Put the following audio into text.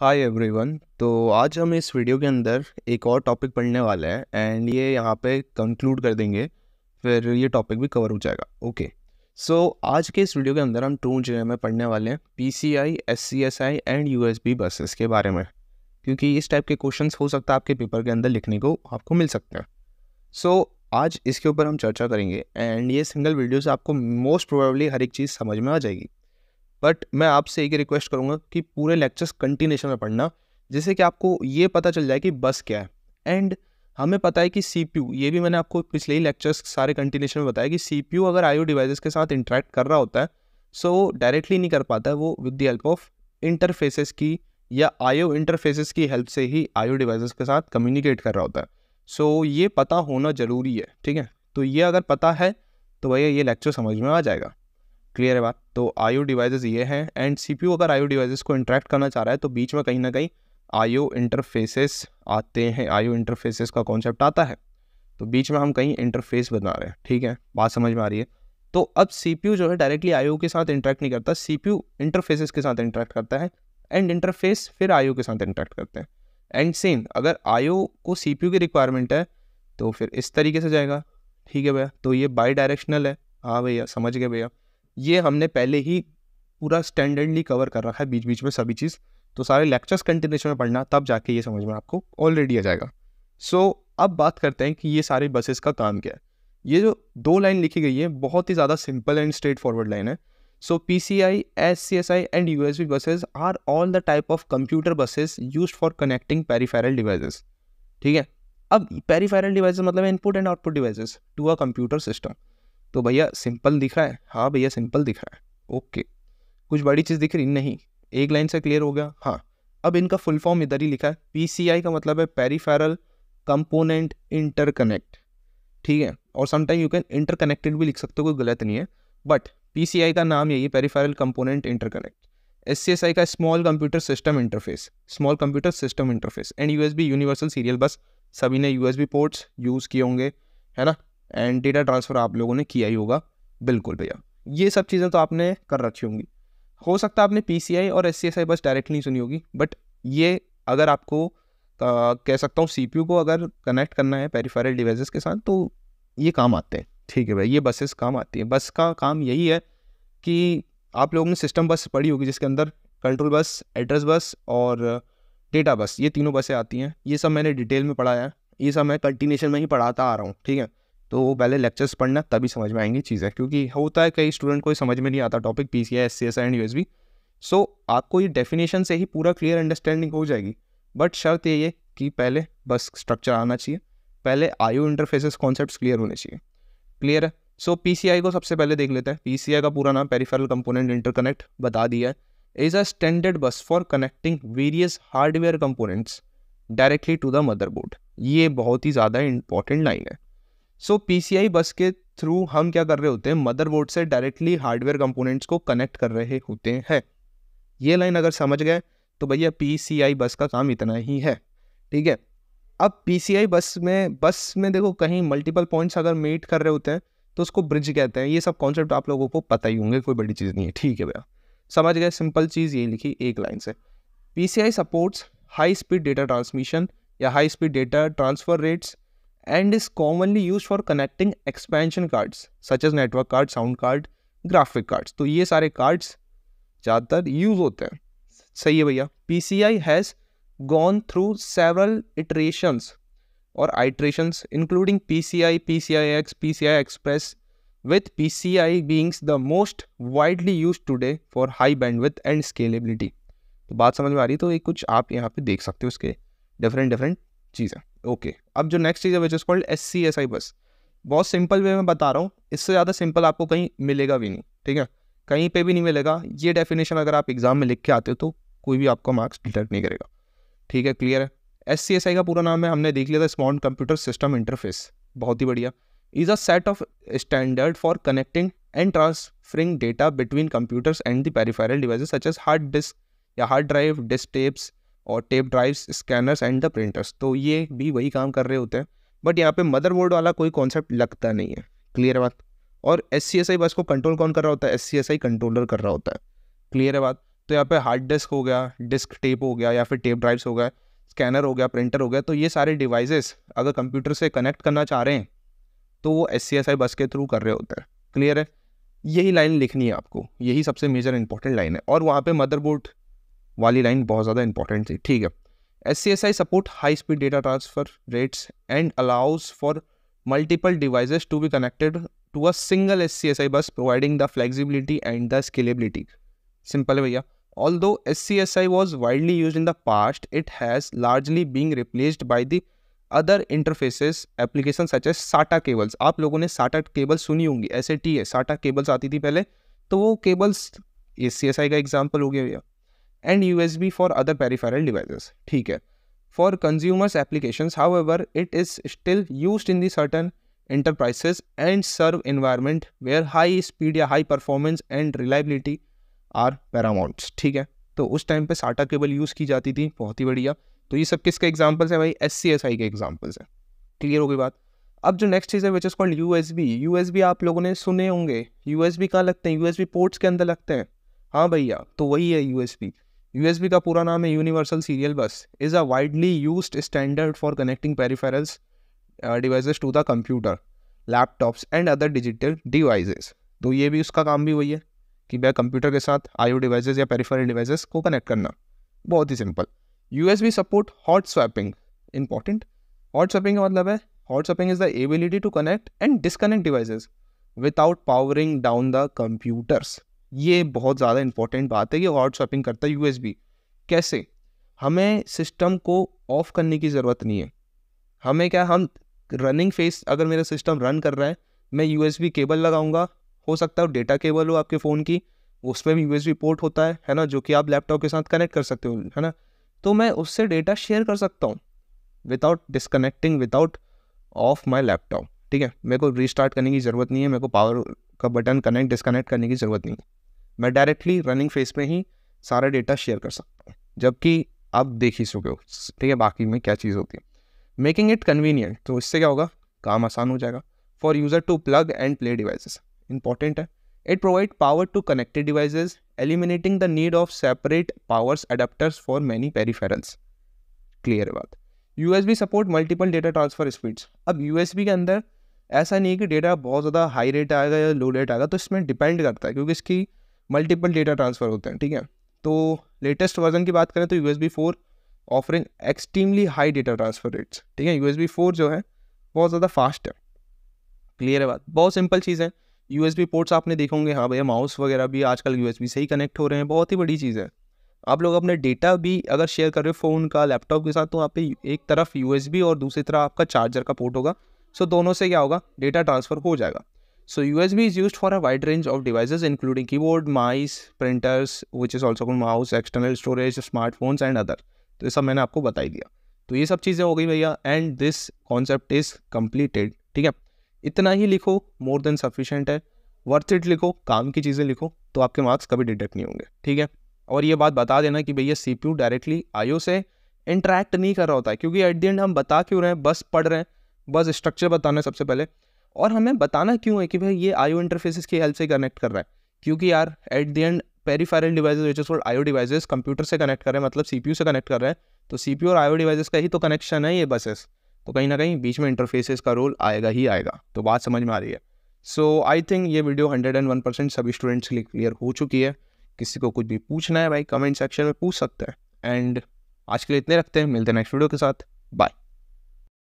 Hi everyone तो आज हम इस वीडियो के अंदर एक और टॉपिक पढ़ने वाले हैं एंड ये यहाँ पे कंक्लूड कर देंगे। फिर ये टॉपिक भी कवर हो जाएगा। ओके सो आज के इस वीडियो के अंदर हम टू जे में पढ़ने वाले हैं P C I S C S I and U S B buses के बारे में। क्योंकि इस टाइप के क्वेश्चन हो सकता है आपके पेपर के अंदर लिखने को आपको मिल सकते हैं। सो so, आज इसके ऊपर हम चर्चा करेंगे एंड ये सिंगल वीडियो से आपको मोस्ट प्रोबेबली हर एक चीज़ समझ में आ जाएगी। बट मैं आपसे एक रिक्वेस्ट करूँगा कि पूरे लेक्चर्स कंटिन्यूशन में पढ़ना जिससे कि आपको ये पता चल जाए कि बस क्या है। एंड हमें पता है कि सी पी यू ये भी मैंने आपको पिछले ही लेक्चर्स सारे कंटिन्यूशन में बताया कि सी पी यू अगर आई डिवाइसेस के साथ इंटरेक्ट कर रहा होता है सो so, डायरेक्टली नहीं कर पाता है वो with the help of interfaces की या आयो इंटरफेसेस की हेल्प से ही आयो डिवाइसेस के साथ कम्युनिकेट कर रहा होता है। सो so, ये पता होना ज़रूरी है ठीक है? तो ये अगर पता है तो भैया ये लेक्चर समझ में आ जाएगा। क्लियर है बात? तो आयो डिवाइसेस ये हैं एंड सीपीयू अगर आयो डिवाइसेस को इंटरेक्ट करना चाह रहा है तो बीच में कहीं ना कहीं आयो इंटरफेसेस आते हैं। आयो इंटरफेसेस का कॉन्सेप्ट आता है। तो बीच में हम कहीं इंटरफेस बना रहे हैं, ठीक है? बात समझ में आ रही है? तो अब सीपीयू जो है डायरेक्टली आयो के साथ इंटरेक्ट नहीं करता। सीपीयू इंटरफेसेस के साथ इंटरेक्ट करता है एंड इंटरफेस फिर आयो के साथ इंटरेक्ट करते हैं। एंड सेम अगर आयो को सीपीयू की रिक्वायरमेंट है तो फिर इस तरीके से जाएगा, ठीक है भैया? तो ये बाई डायरेक्शनल है। हाँ भैया, समझ गए भैया। ये हमने पहले ही पूरा स्टैंडर्डली कवर कर रखा है बीच बीच में सभी चीज़। तो सारे लेक्चर्स कंटिन्यूशन में पढ़ना तब जाके ये समझ में आपको ऑलरेडी आ जाएगा। सो so, अब बात करते हैं कि ये सारे बसेस का काम क्या है। ये जो दो लाइन लिखी गई है बहुत ही ज़्यादा simple and straightforward line है। So P C I S C S I and U S B buses are all the type of computer buses use for connecting peripheral devices ठीक है? अब पेरीफेरल डिवाइसेस मतलब input and output devices to a computer system तो भैया simple दिख रहा है? हाँ भैया, सिंपल दिख रहा है। ओके। कुछ बड़ी चीज़ दिख रही? नहीं। एक लाइन से क्लियर हो गया? हाँ। अब इनका फुल फॉर्म इधर ही लिखा है। PCI का मतलब है पेरीफेरल कंपोनेंट इंटरकनेक्ट। ठीक है? और समटाइम यू कैन इंटरकनेक्टेड भी लिख सकते हो, कोई गलत नहीं है। बट PCI का नाम यही है, पेरीफेरल कंपोनेंट इंटरकनेक्ट। SCSI का small computer system interface. Small computer system interface. And USB universal serial bus. सभी ने यू पोर्ट्स यूज़ किए होंगे। है ना? एंड डेटा ट्रांसफ़र आप लोगों ने किया ही होगा। बिल्कुल भैया। ये सब चीज़ें तो आपने कर रखी होंगी। हो सकता है आपने पीसीआई और एस बस डायरेक्ट नहीं सुनी होगी बट ये अगर आपको कह सकता हूँ सीपीयू को अगर कनेक्ट करना है पेरीफेरल डिवाइसेस के साथ तो ये काम आते हैं। ठीक है भाई ये बसेस काम आती हैं। बस का काम यही है कि आप लोगों ने सिस्टम बस पढ़ी होगी जिसके अंदर कंट्रोल बस एड्रेस बस और डेटा बस ये तीनों बसें आती हैं। ये सब मैंने डिटेल में पढ़ाया है। ये सब मैं कंटिन्यूशन में ही पढ़ाता आ रहा हूँ। ठीक है? तो वो पहले लेक्चर्स पढ़ना, तभी समझ में आएँगी चीज़ें, क्योंकि होता है कई स्टूडेंट को समझ में नहीं आता topic P C S C S and U so आपको ये डेफिनेशन से ही पूरा क्लियर अंडरस्टैंडिंग हो जाएगी। बट शर्त ये है कि पहले बस स्ट्रक्चर आना चाहिए, पहले आयु इंटरफेसेस कॉन्सेप्ट क्लियर होने चाहिए। क्लियर है? सो PCI को सबसे पहले देख लेते हैं। पी का पूरा नाम पेरीफेरल कंपोनेंट इंटरकनेक्ट बता दिया है। Is a standard bus for connecting various hardware components directly to the motherboard ये बहुत ही ज़्यादा इंपॉर्टेंट लाइन है। सो पीसीआई बस के थ्रू हम क्या कर रहे होते हैं? मदरबोर्ड से डायरेक्टली हार्डवेयर कंपोनेंट्स को कनेक्ट कर रहे होते हैं। ये लाइन अगर समझ गए तो भैया पीसीआई बस का काम इतना ही है। ठीक है? अब पीसीआई बस में बस में देखो कहीं मल्टीपल पॉइंट्स अगर मीट कर रहे होते हैं तो उसको ब्रिज कहते हैं। ये सब कॉन्सेप्ट आप लोगों को पता ही होंगे, कोई बड़ी चीज़ नहीं है। ठीक है भैया? समझ गए? सिंपल चीज़ ये लिखी एक लाइन से। PCI supports high speed data transmission या high speed data transfer rates and is commonly used for connecting expansion cards such as network card, sound card, graphic cards. तो ये सारे cards ज़्यादातर यूज़ होते हैं सही है भैया P C I has gone through several iterations और iterations including PCI, PCIX, PCI Express with PCI being the most widely used today for high bandwidth and scalability. तो बात समझ में आ रही तो एक कुछ आप यहाँ पे देख सकते हो उसके डिफरेंट डिफरेंट चीज़ें ओके अब जो नेक्स्ट चीज़ है which is called S C S I bus. बहुत सिंपल वे में बता रहा हूँ। इससे ज़्यादा सिंपल आपको कहीं मिलेगा भी नहीं, ठीक है? कहीं पे भी नहीं मिलेगा। ये डेफिनेशन अगर आप एग्ज़ाम में लिख के आते हो तो कोई भी आपका मार्क्स डिटेक्ट नहीं करेगा। ठीक है? क्लियर है? एस सी एस आई का पूरा नाम है, हमने देख लिया था स्मॉर्ट कंप्यूटर सिस्टम इंटरफेस बहुत ही बढ़िया। Is a set of standard for connecting and transferring data between computers and the peripheral devices such as hard disk या हार्ड ड्राइव डिस्क टेप्स और tape drives scanners and the printers तो ये भी वही काम कर रहे होते हैं। बट यहाँ पे मदरबोर्ड वाला कोई कॉन्सेप्ट लगता नहीं है। क्लियर है बात? और एस सी एस आई बस को कंट्रोल कौन कर रहा होता है? S C S I controller कर रहा होता है। क्लियर है बात? तो यहाँ पे हार्ड डिस्क हो गया डिस्क टेप हो गया, या फिर टेप ड्राइव्स हो गया स्कैनर हो गया प्रिंटर हो गया तो ये सारे डिवाइसेस अगर कंप्यूटर से कनेक्ट करना चाह रहे हैं तो वो एस सी एस आई बस के थ्रू कर रहे होते हैं। क्लियर है? यही लाइन लिखनी है आपको। यही सबसे मेजर इंपॉर्टेंट लाइन है। और वहाँ पे मदरबोर्ड वाली लाइन बहुत ज़्यादा इंपॉर्टेंट थी। ठीक है। S C S I support high speed data transfer rates and allows for multiple devices to be connected to a single S C S I bus providing the flexibility and the scalability simple है भैया। Although SCSI was widely used in the past, it has largely been replaced by the other interfaces application such as SATA cables आप लोगों ने साटा cable सुनी होंगी। S A T है साटा केबल्स आती थी पहले। तो वो cables A C S I का एग्ज़ाम्पल हो गया भैया। And U S B for other peripheral devices ठीक है? For consumers application however it is still use in the certain enterprises and serve environment where high speed या high performance and reliability are paramount. ठीक है? तो उस time पे साटा cable use की जाती थी, बहुत ही बढ़िया। तो ये सब किसके एग्जाम्पल्स हैं भाई? एस सी एस आई के एग्जाम्पल्स हैं। क्लियर हो गई बात? अब जो नेक्स्ट चीज़ है which is called U S B U S B आप लोगों ने सुने होंगे। यू एस बी कहाँ लगते हैं? यू एस बी पोर्ट्स के अंदर लगते हैं। हाँ भैया तो वही है U S B U S B का पूरा नाम है universal serial bus is a widely use standard for connecting peripherals devices to the computer laptops and other digital devices तो ये भी उसका काम भी वही है कि वह कंप्यूटर के साथ आईओ डिवाइसेस या पेरीफेरल डिवाइसेस को कनेक्ट करना। बहुत ही simple U S B support hot swapping important hot swapping का मतलब है hot swapping is the ability to connect and disconnect devices without powering down the computers ये बहुत ज़्यादा इंपॉर्टेंट बात है कि हॉट स्वैपिंग करता है यूएसबी कैसे? हमें सिस्टम को ऑफ़ करने की ज़रूरत नहीं है। हमें क्या, हम रनिंग फेस अगर मेरा सिस्टम रन कर रहा है, मैं यूएसबी केबल लगाऊँगा, हो सकता है डेटा केबल हो आपके फ़ोन की, उसमें भी यूएसबी पोर्ट होता है है ना, जो कि आप लैपटॉप के साथ कनेक्ट कर सकते हो, है ना? तो मैं उससे डेटा शेयर कर सकता हूँ without disconnecting without off my laptop ठीक है? मेरे को रीस्टार्ट करने की ज़रूरत नहीं है, मेरे को पावर का बटन कनेक्ट डिसकनेक्ट करने की ज़रूरत नहीं है। मैं डायरेक्टली रनिंग फेस में ही सारा डेटा शेयर कर सकता हूँ, जबकि आप देख ही सको ठीक है, बाकी में क्या चीज़ होती है। मेकिंग इट कन्वीनियंट तो इससे क्या होगा? काम आसान हो जाएगा। For user to plug and play devices important है। It provide power to connected devices eliminating the need of separate powers adapters for many peripherals clear बात। U S B support multiple data transfer speeds अब U S B के अंदर ऐसा नहीं है कि data बहुत ज़्यादा हाई रेट आएगा या लो रेट आएगा तो इसमें डिपेंड करता है, क्योंकि इसकी मल्टीपल डेटा ट्रांसफ़र होते हैं, ठीक है? तो लेटेस्ट वर्जन की बात करें तो U S B four offering extremely high data transfer rates ठीक है? यू एस बी फोर जो है, बहुत ज़्यादा फास्ट है। क्लियर है बात? बहुत सिंपल चीज़ है। यू एस बी पोर्ट्स आपने देखे होंगे हाँ भैया माउस वगैरह भी आजकल यू एस बी से ही कनेक्ट हो रहे हैं, बहुत ही बड़ी चीज़ है। आप लोग अपने डेटा भी अगर शेयर कर रहे हो फ़ोन का लैपटॉप के साथ तो आप एक तरफ़ यू एस बी और दूसरी तरफ़ आपका चार्जर का पोर्ट होगा। सो दोनों से क्या होगा? डेटा ट्रांसफ़र हो जाएगा। U S B is use for a wide range of devices including keyboard mice printers which is also mouse external storage smartphones and other तो ये सब मैंने आपको बता ही दिया। तो ये सब चीज़ें हो गई भैया and this concept is completed ठीक है? इतना ही लिखो मोर देन सफिशेंट है। वर्थ इट लिखो, काम की चीज़ें लिखो तो आपके मार्क्स कभी डिटेक्ट नहीं होंगे, ठीक है? और ये बात बता देना कि भैया सी पी डायरेक्टली आयो से इंटरेक्ट नहीं कर रहा होता है, क्योंकि एट दी एंड हम बता क्यों रहे हैं? बस पढ़ रहे हैं। बस स्ट्रक्चर बताना सबसे पहले। और हमें बताना क्यों है कि भाई ये आयो इंटरफेसिस की हेल्प से कनेक्ट कर रहा है? क्योंकि यार at the end peripheral devices which is IO devices computer से कनेक्ट कर रहे हैं मतलब सीपीयू से कनेक्ट कर रहे हैं तो सीपीयू और आईओ डिवाइसेस का ही तो कनेक्शन है ये बसेस तो कहीं ना कहीं बीच में इंटरफेसेस का रोल आएगा ही आएगा. तो बात समझ में आ रही है. सो आई थिंक ये video hundred and one percent सभी स्टूडेंट्स के लिए क्लियर हो चुकी है. किसी को कुछ भी पूछना है भाई कमेंट सेक्शन में पूछ सकते हैं. एंड आज के लिए इतने रखते हैं. मिलते हैं नेक्स्ट वीडियो के साथ. बाय